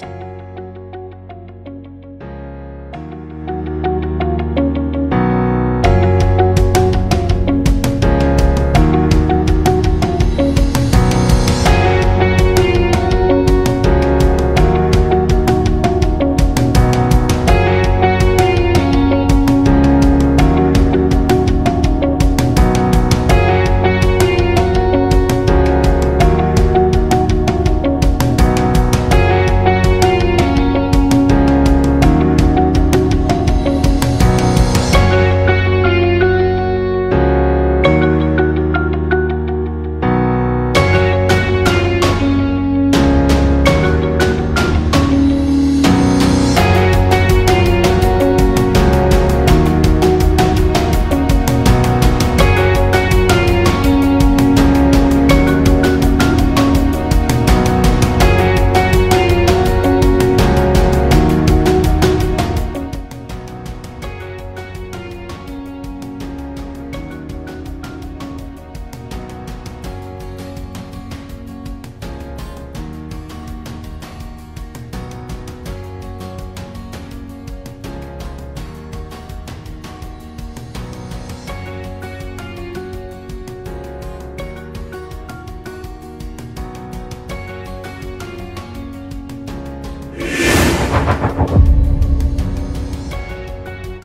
Bye.